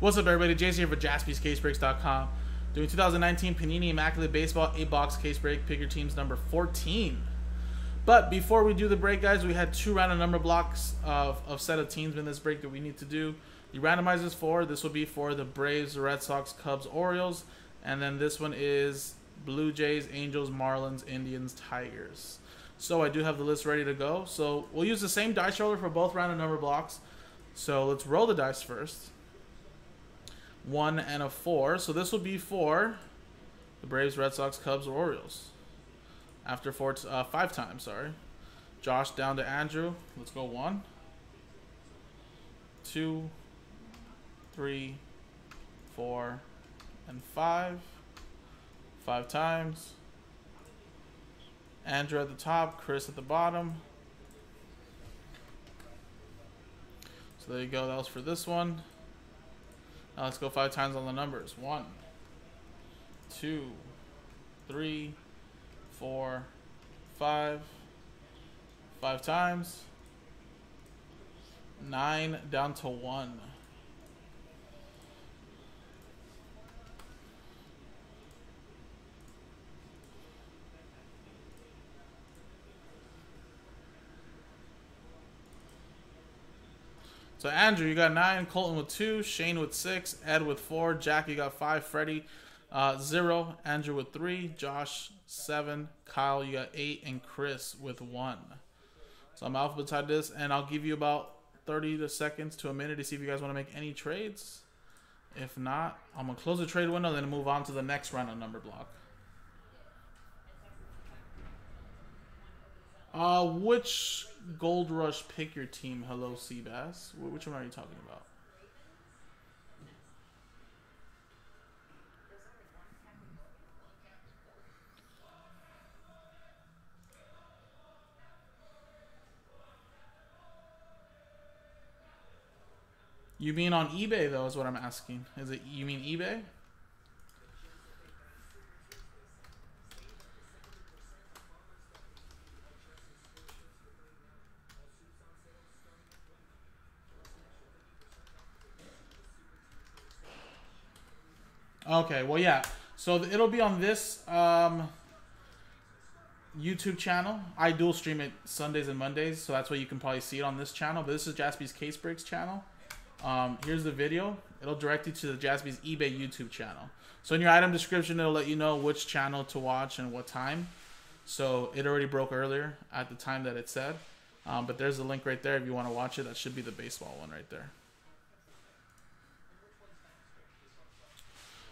What's up, everybody? Jason here for JaspysCaseBreaks.com. Doing 2019 Panini Immaculate Baseball 8-box case break. Pick your teams number 14. But before we do the break, guys, we had two random number blocks of, of set of teams in this break that we need to do. The randomizers for this will be for the Braves, Red Sox, Cubs, Orioles, and then this one is Blue Jays, Angels, Marlins, Indians, Tigers. So I do have the list ready to go. So we'll use the same dice roller for both random number blocks. So let's roll the dice first. One and a four. So this will be for the Braves, Red Sox, Cubs, or Orioles. After four, uh, five times, sorry. Josh down to Andrew. Let's go one, two, three, four, and five. Five times. Andrew at the top, Chris at the bottom. So there you go. That was for this one. Now let's go five times on the numbers. One, two, three, four, five. Five times. Nine down to one. So Andrew, you got nine, Colton with two, Shane with six, Ed with four, Jackie got five, Freddie uh, zero, Andrew with three, Josh seven, Kyle you got eight, and Chris with one. So I'm alphabetized this, and I'll give you about 30 to seconds to a minute to see if you guys want to make any trades. If not, I'm gonna close the trade window, then move on to the next round of number block. Uh, which Gold Rush pick your team? Hello, Seabass. Which one are you talking about? You mean on eBay though is what I'm asking. Is it you mean eBay? Okay, well, yeah. So it'll be on this um, YouTube channel. I dual stream it Sundays and Mondays, so that's why you can probably see it on this channel. But this is Jaspy's Case Breaks channel. Um, here's the video. It'll direct you to the Jaspy's eBay YouTube channel. So in your item description, it'll let you know which channel to watch and what time. So it already broke earlier at the time that it said. Um, but there's a link right there if you want to watch it. That should be the baseball one right there.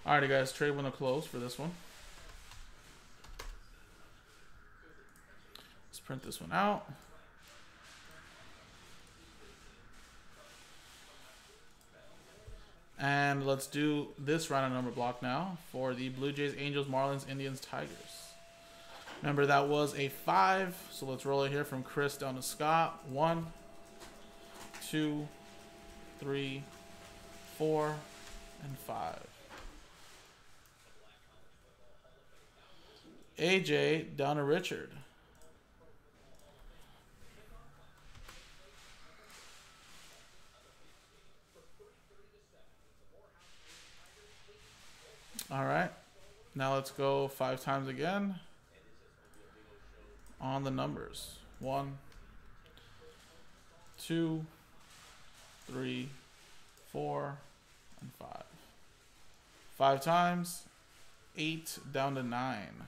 Alrighty, guys, trade window close for this one. Let's print this one out. And let's do this random number block now for the Blue Jays, Angels, Marlins, Indians, Tigers. Remember, that was a five. So let's roll it here from Chris down to Scott. One, two, three, four, and five. AJ down to Richard. All right. Now let's go five times again on the numbers. One, two, three, four, and five. Five times, eight down to nine.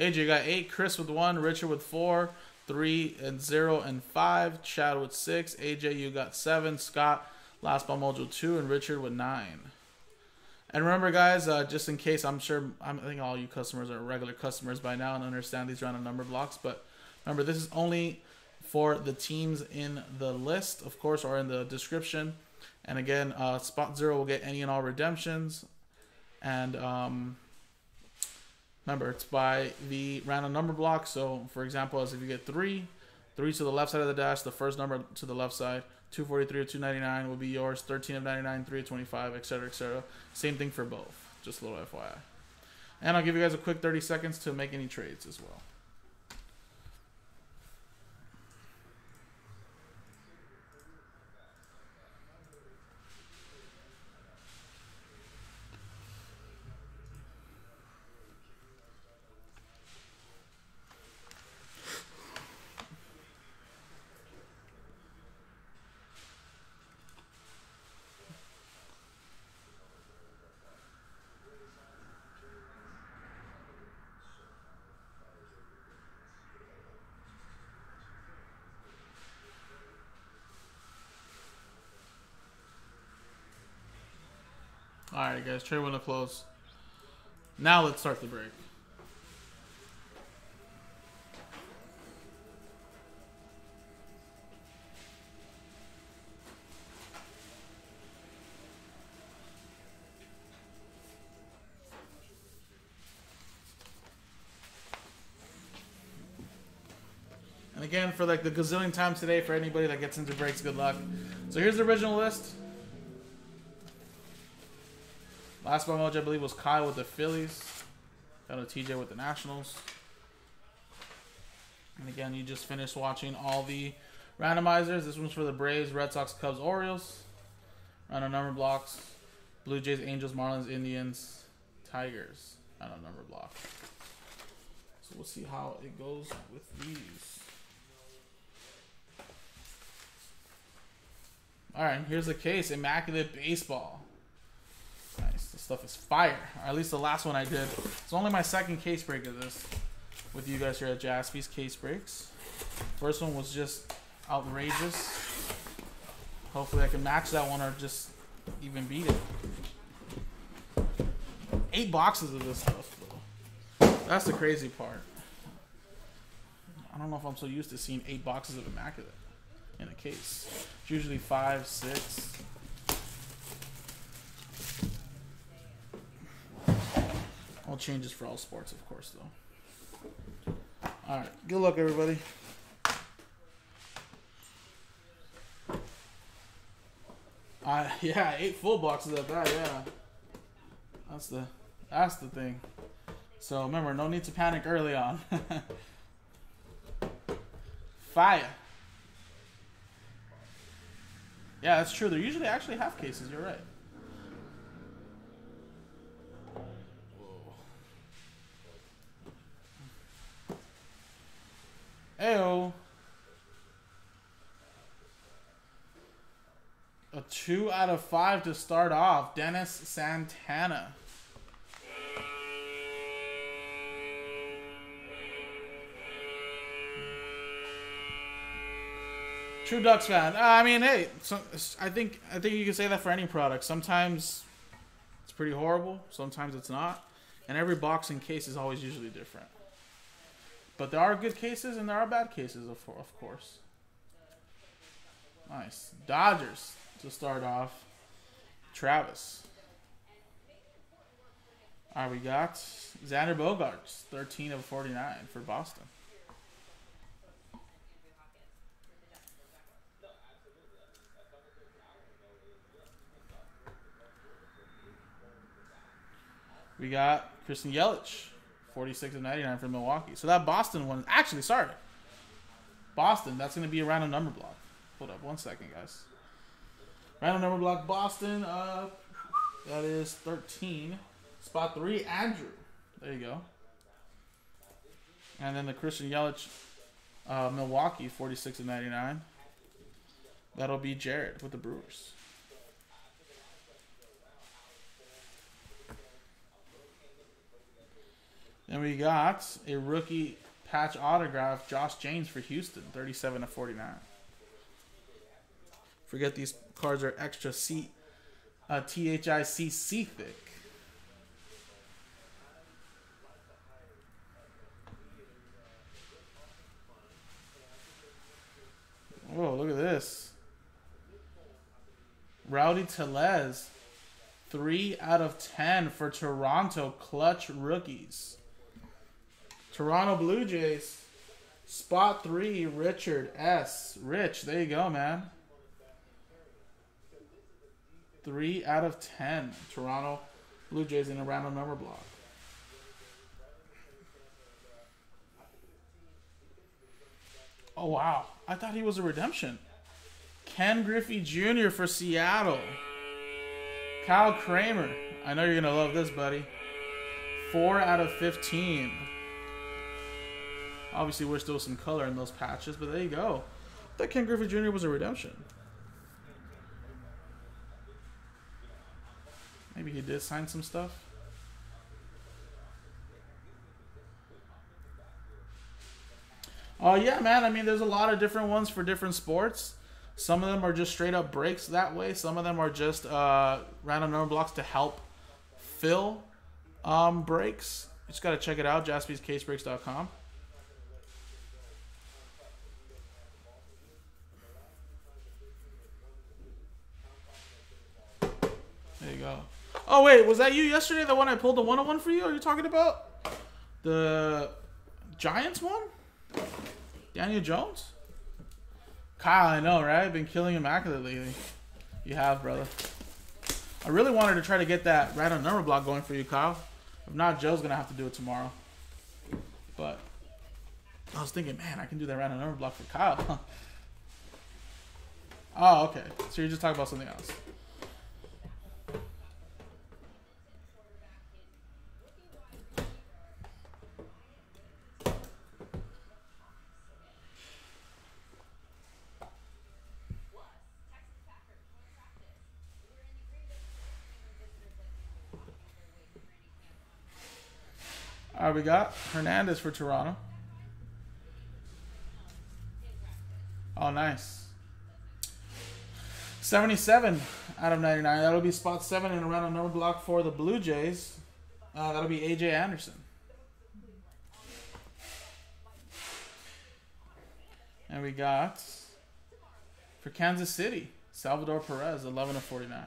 AJ got eight, Chris with one, Richard with four, three and zero and five, Chad with six, AJ you got seven, Scott last ball mojo two, and Richard with nine. And remember, guys, uh, just in case, I'm sure I'm, I think all you customers are regular customers by now and understand these random number blocks. But remember, this is only for the teams in the list, of course, or in the description. And again, uh, spot zero will get any and all redemptions, and um, Remember, it's by the random number block. So, for example, as if you get three, three to the left side of the dash, the first number to the left side, 243 or 299 will be yours, 13 of 99, 3 of 25, etc., etc. Same thing for both. Just a little FYI. And I'll give you guys a quick 30 seconds to make any trades as well. Alright, guys, trade window close. Now let's start the break. And again, for like the gazillion times today, for anybody that gets into breaks, good luck. So here's the original list. Last one, I believe, was Kyle with the Phillies. Got a TJ with the Nationals. And again, you just finished watching all the randomizers. This one's for the Braves, Red Sox, Cubs, Orioles. Random number blocks. Blue Jays, Angels, Marlins, Indians, Tigers. Random number block. So we'll see how it goes with these. All right, here's the case. Immaculate Baseball stuff is fire. Or at least the last one I did. It's only my second case break of this with you guys here at Jaspy's Case Breaks. First one was just outrageous. Hopefully I can match that one or just even beat it. Eight boxes of this stuff, though. That's the crazy part. I don't know if I'm so used to seeing eight boxes of Immaculate in a case. It's usually five, six. Changes for all sports, of course, though. All right. Good luck, everybody. Uh, yeah, eight full boxes at that. Yeah, that's the that's the thing. So remember, no need to panic early on. Fire. Yeah, that's true. They're usually actually half cases. You're right. Ayo. A two out of five to start off. Dennis Santana. True Ducks fan. Uh, I mean, hey, so, I think I think you can say that for any product. Sometimes it's pretty horrible. Sometimes it's not. And every boxing case is always usually different. But there are good cases and there are bad cases, of, of course. Nice. Dodgers to start off. Travis. All right, we got Xander Bogaerts, 13 of 49 for Boston. We got Christian Yelich, 46 of 99 for Milwaukee. So that Boston one, actually, sorry. Boston, that's going to be a random number block. Hold up one second, guys. Random number block, Boston. Uh, that is 13. Spot three, Andrew. There you go. And then the Christian Yelich, uh, Milwaukee, 46 of 99. That'll be Jared with the Brewers. Then we got a rookie patch autograph, Josh James for Houston, 37 to 49. Forget these cards are extra C, uh, THICC thick. Oh, look at this. Rowdy Tellez, 3 out of 10 for Toronto clutch rookies. Toronto Blue Jays. Spot three, Richard S. Rich, there you go, man. Three out of ten. Toronto Blue Jays in a random number block. Oh, wow. I thought he was a redemption. Ken Griffey Jr. for Seattle. Kyle Kramer. I know you're going to love this, buddy. Four out of 15. Obviously, we're still some color in those patches, but there you go. That Ken Griffey Jr. was a redemption. Maybe he did sign some stuff. Oh uh, yeah, man. I mean, there's a lot of different ones for different sports. Some of them are just straight up breaks that way. Some of them are just uh, random number blocks to help fill um, breaks. You just got to check it out, jaspyscasebreaks.com. There you go. Oh, wait, was that you yesterday, the one I pulled the 101 for you? Are you talking about? The Giants one? Daniel Jones? Kyle, I know, right? I've Been killing immaculate lately. You have, brother. I really wanted to try to get that random number block going for you, Kyle. If not, Joe's gonna have to do it tomorrow. But I was thinking, man, I can do that random number block for Kyle. oh, okay. So you're just talking about something else. We got Hernandez for Toronto. Oh, nice. 77 out of 99. That'll be spot 7 and around a number block for the Blue Jays. Uh, that'll be A.J. Anderson. And we got for Kansas City, Salvador Perez, 11 of 49.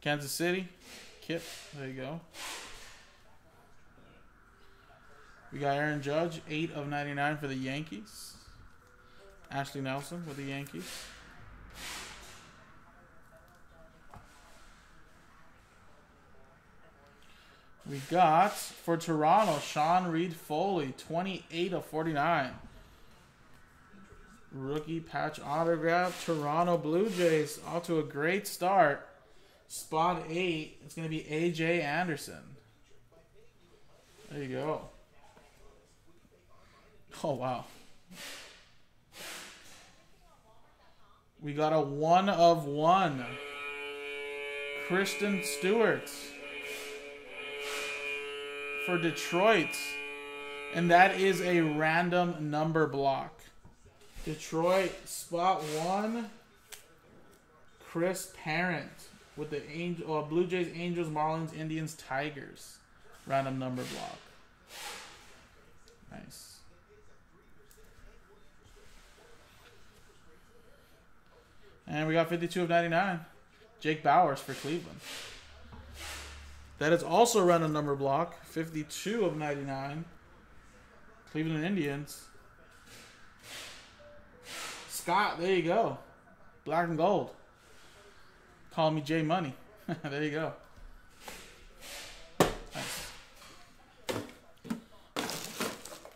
Kansas City, Kip. There you go. We got Aaron Judge, 8 of 99 for the Yankees. Ashley Nelson with the Yankees. We got for Toronto, Sean Reid-Foley, 28 of 49. Rookie patch autograph, Toronto Blue Jays, off to a great start. Spot eight, it's going to be AJ Anderson. There you go. Oh, wow. We got a one of one. Christin Stewart for Detroit. And that is a random number block. Detroit, spot one. Chris Parent with the Angel, uh, Blue Jays, Angels, Marlins, Indians, Tigers. Random number block. Nice. And we got 52 of 99. Jake Bauers for Cleveland. That is also a random number block. 52 of 99. Cleveland Indians. Scott, there you go. Black and gold. Call me J Money. there you go. Uh,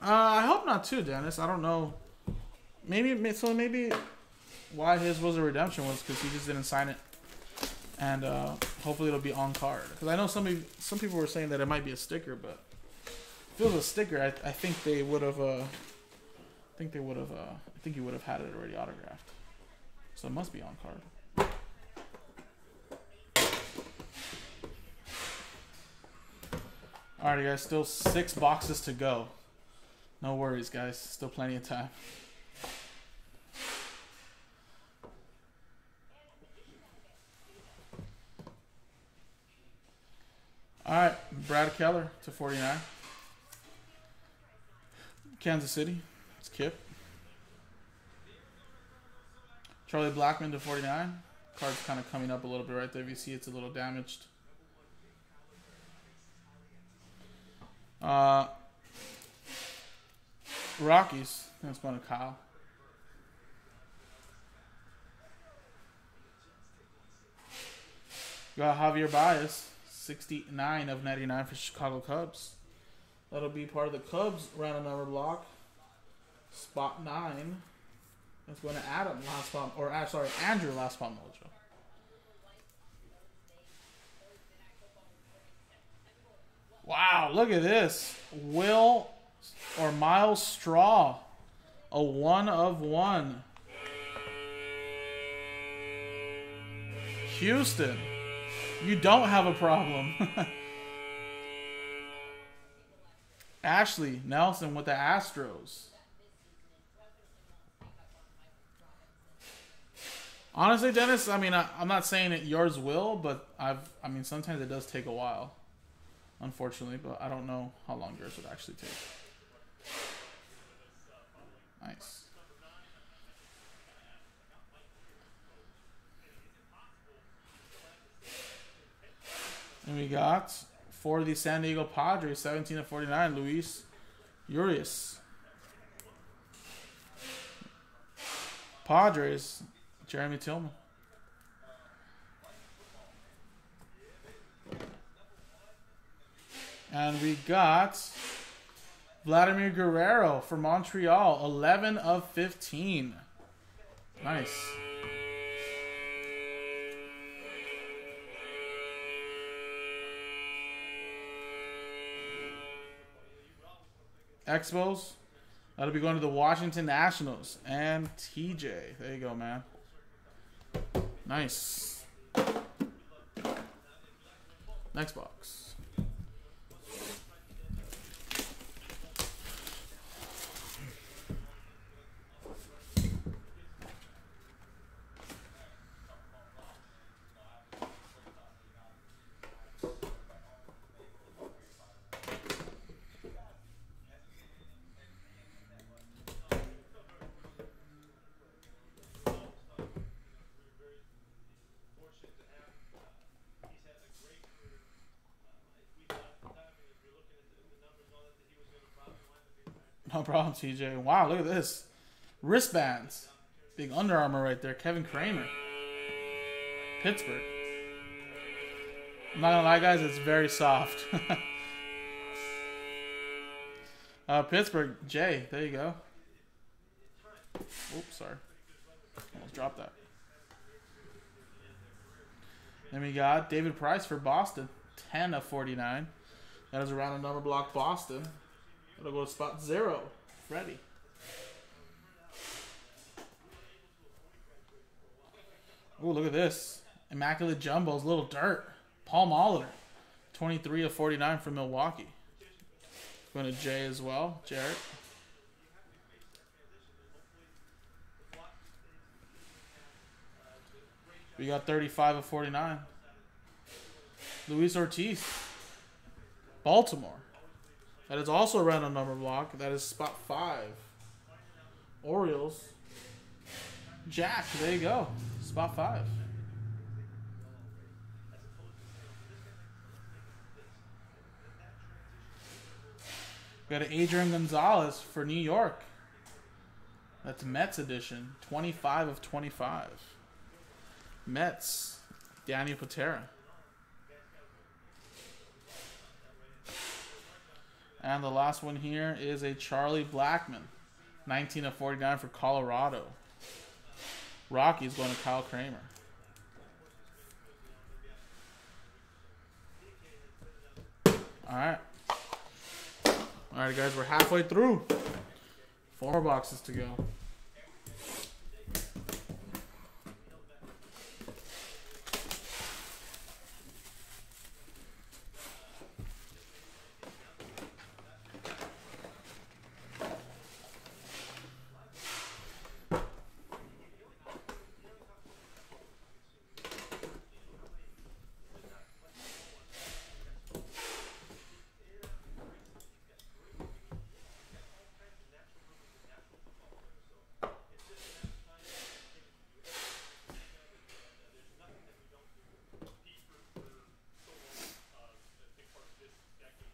I hope not too, Dennis. I don't know. Maybe so. Maybe why his was a redemption was because he just didn't sign it, and uh, hopefully it'll be on card. Because I know some some people were saying that it might be a sticker, but if it was a sticker, I, I think they would have. Uh, I think they would have. Uh, I think he would have had it already autographed. So it must be on card. Alright, guys, still six boxes to go. No worries, guys. Still plenty of time. Alright, Brad Keller to 49. Kansas City, it's Kip. Charlie Blackmon to 49. Card's kind of coming up a little bit right there. If you see it's a little damaged. Uh, Rockies. That's going to Kyle. got Javier Baez, 69 of 99 for Chicago Cubs. That'll be part of the Cubs random number block. Spot nine. That's going to Adam last spot, or uh, sorry, Andrew last spot mojo. Wow, look at this. Will or Myles Straw. A one of one. Houston, you don't have a problem. Ashley Nelson with the Astros. Honestly, Dennis, I mean, I, am not saying it yours will, but I've, I mean, sometimes it does take a while, unfortunately, but I don't know how long yours would actually take. Nice. And we got for the San Diego Padres, 17 of 49, Luis Urias. Padres, Jeremy Tillman. And we got Vladimir Guerrero for Montreal, 11 of 15. Nice. Expos. That'll be going to the Washington Nationals and TJ. There you go, man. Nice. Next box. No problem, TJ. Wow, look at this. Wristbands. Big Under Armour right there. Kevin Kramer. Pittsburgh. I'm not gonna lie, guys, it's very soft. uh, Pittsburgh, Jay, there you go. Oops, sorry. Almost dropped that. Then we got David Price for Boston. 10 of 49. That is around a number block Boston. It'll go to spot zero. Ready. Oh, look at this. Immaculate Jumbos, little dirt. Paul Molitor. 23 of 49 for Milwaukee. Going to Jay as well. Jarrett. We got 35 of 49. Luis Ortiz. Baltimore. That is also a random number block. That is spot five. Orioles. Jack, there you go. Spot five. We got an Adrian Gonzalez for New York. That's Mets edition. 25 of 25. Mets. Danny Patera. And the last one here is a Charlie Blackmon, 19 of 49 for Colorado. Rockies going to Kyle Kramer. Alright. Alright, guys, we're halfway through. Four boxes to go.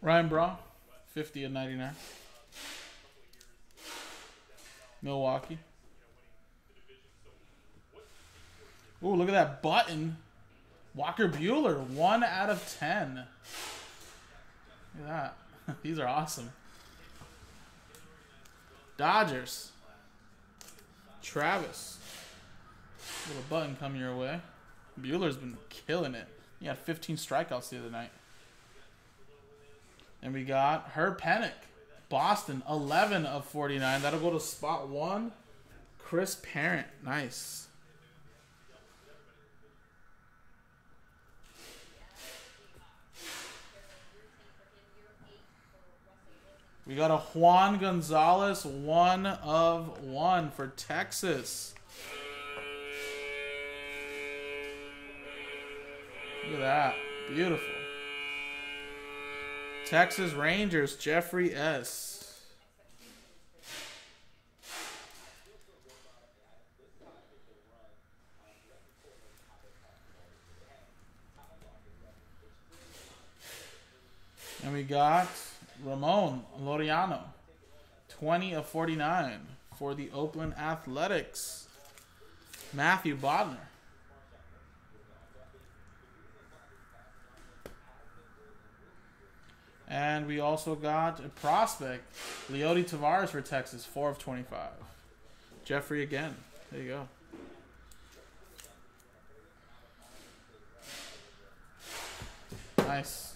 Ryan Braun, 50 and 99. Milwaukee. Ooh, look at that button. Walker Buehler, 1 out of 10. Look at that. These are awesome. Dodgers. Travis. Little button coming your way. Buehler's been killing it. He had 15 strikeouts the other night. And we got her panic. Boston, 11 of 49. That'll go to spot one. Chris Parent. Nice. We got a Juan Gonzalez, one of one for Texas. Look at that. Beautiful. Texas Rangers, Jeffrey S. And we got Ramon Laureano, 20 of 49 for the Oakland Athletics. Matthew Bodner. And we also got a prospect, Leody Taveras for Texas, 4 of 25. Jeffrey again. There you go. Nice.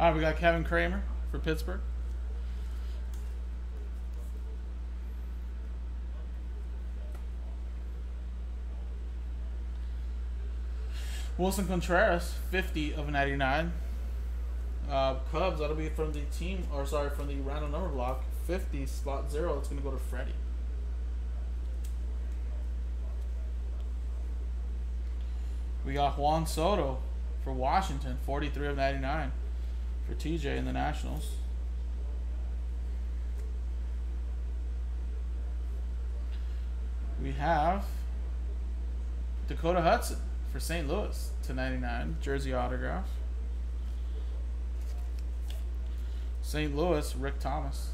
All right, we got Kevin Kramer for Pittsburgh. Willson Contreras, 50 of 99. Uh, Cubs, that'll be from the team, or sorry, from the random number block. 50, spot zero, it's going to go to Freddie. We got Juan Soto for Washington, 43 of 99 for TJ in the Nationals. We have Dakota Hudson for St. Louis to 99, jersey autograph. St. Louis, Rick Thomas.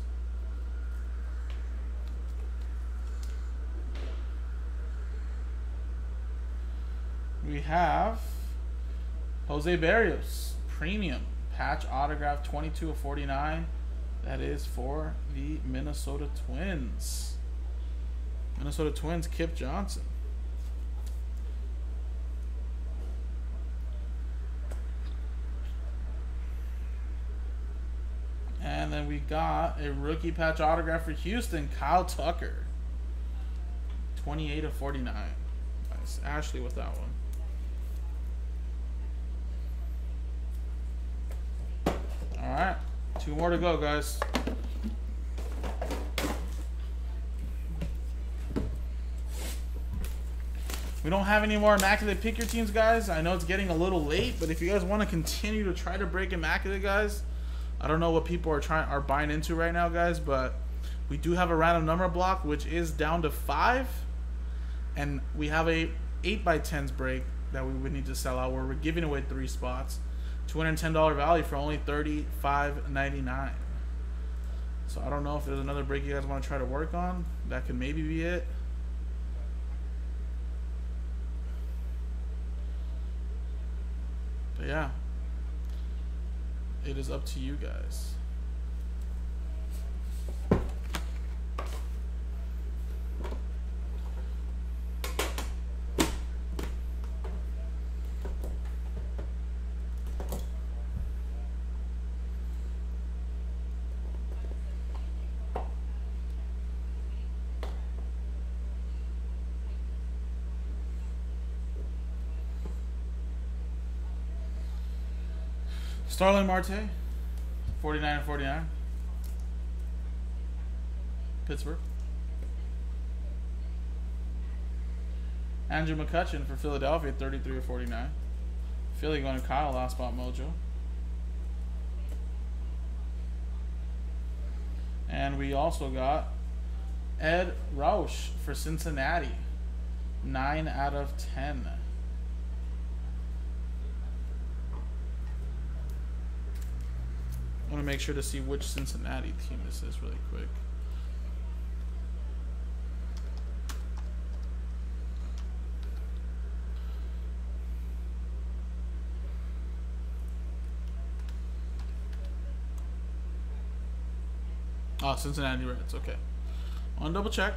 We have Jose Berrios, premium patch autograph 22 of 49. That is for the Minnesota Twins. Minnesota Twins, Kip Johnson. And then we got a rookie patch autograph for Houston, Kyle Tucker. 28 of 49. Nice. Ashley with that one. All right, two more to go, guys. We don't have any more Immaculate Pick Your Teams, guys. I know it's getting a little late, but if you guys want to continue to try to break Immaculate, guys, I don't know what people are trying are buying into right now, guys, but we do have a random number block, which is down to five, and we have a eight by tens break that we would need to sell out where we're giving away three spots. $210 value for only $35.99. So I don't know if there's another break you guys want to try to work on. That could maybe be it. But yeah, it is up to you guys. Starling Marte, 49 49. Pittsburgh. Andrew McCutchen for Philadelphia, 33 or 49. Philly going to Kyle, last spot mojo. And we also got Edd Roush for Cincinnati, 9 out of 10. Want to make sure to see which Cincinnati team this is really quick. Oh, Cincinnati Reds. Okay. On double check.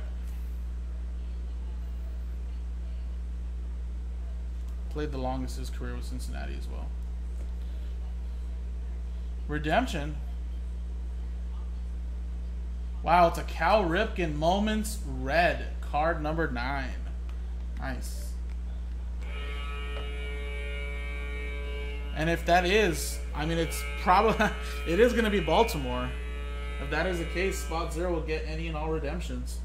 Played the longest his career with Cincinnati as well. Redemption. Wow, it's a Cal Ripken Moments Red. Card number nine. Nice. And if that is, I mean, it's probably, it is going to be Baltimore. If that is the case, spot zero will get any and all redemptions.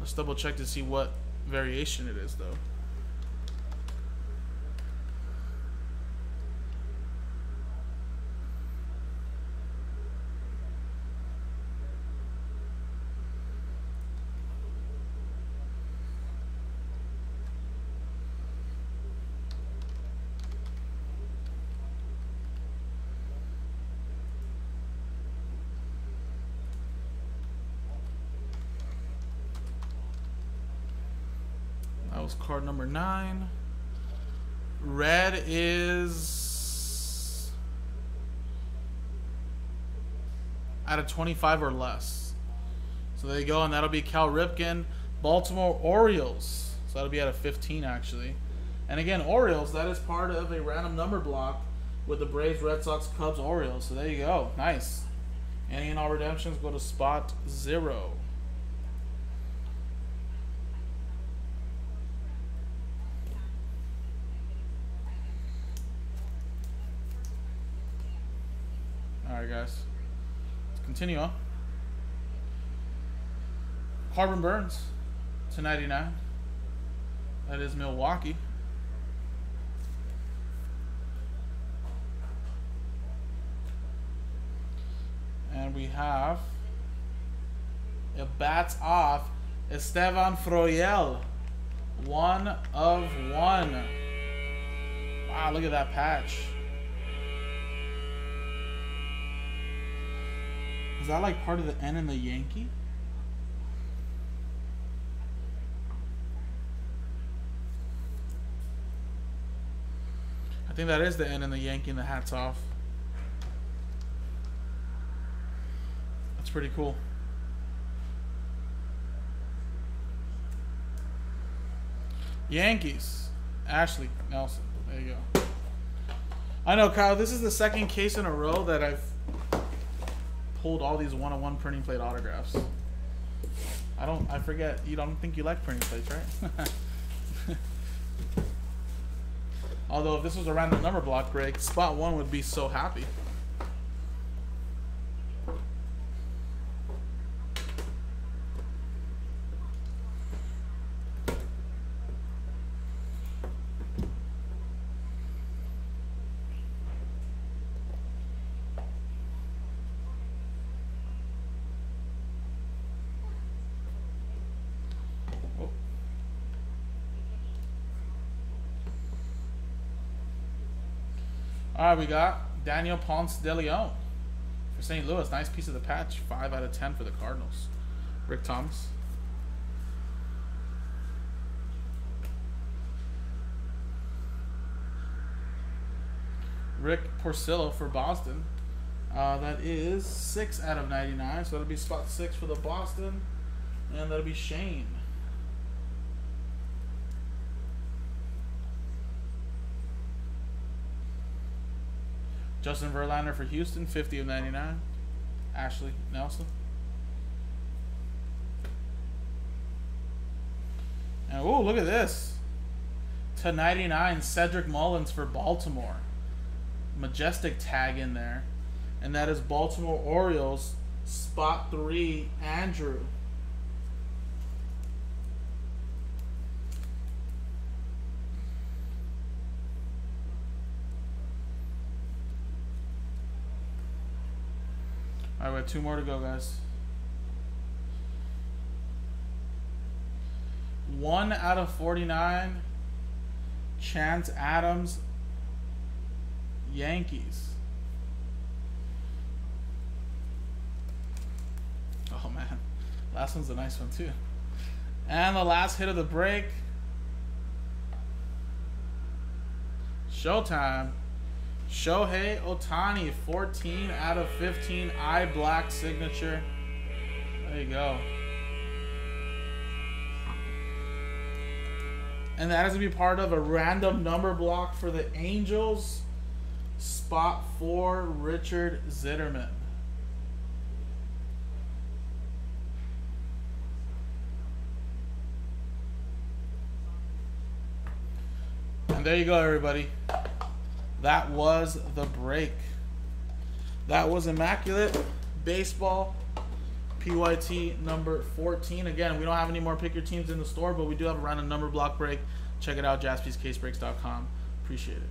Let's double check to see what variation it is, though. Card number nine. Red is out of 25 or less. So there you go, and that'll be Cal Ripken, Baltimore Orioles. So that'll be out of 15 actually. And again, Orioles, that is part of a random number block with the Braves, Red Sox, Cubs, Orioles. So there you go. Nice. Any and all redemptions go to spot zero. Guys. Let's continue on. Corbin Burnes to 99. That is Milwaukee. And we have a bats off Estevan Florial. One of one. Wow, look at that patch. That like part of the N in the Yankee? I think that is the N in the Yankee and the hat's off. That's pretty cool. Yankees. Ashley Nelson. There you go. I know, Kyle, this is the second case in a row that I've pulled all these one-on-one printing plate autographs. I don't. I forget. You don't think you like printing plates, right? Although if this was a random number block, Greg, spot one would be so happy. Right, we got Daniel Ponce de Leon for St. Louis. Nice piece of the patch. 5 out of 10 for the Cardinals. Rick Thomas. Rick Porcello for Boston. Uh, that is 6 out of 99. So that'll be spot 6 for the Boston. And that'll be Shane. Justin Verlander for Houston, 50 of 99. Ashley Nelson. And oh, look at this. To 99, Cedric Mullins for Baltimore. Majestic tag in there. And that is Baltimore Orioles, spot three, Andrew. All right, we have two more to go, guys. One out of 49. Chance Adams, Yankees. Oh, man. Last one's a nice one, too. And the last hit of the break. Showtime. Shohei Ohtani, 14 out of 15, eye black signature. There you go. And that is going to be part of a random number block for the Angels. Spot for Richard Zitterman. And there you go, everybody. That was the break. That was Immaculate Baseball PYT number 14. Again, we don't have any more pick your teams in the store, but we do have a random number block break. Check it out, jaspyscasebreaks.com. Appreciate it.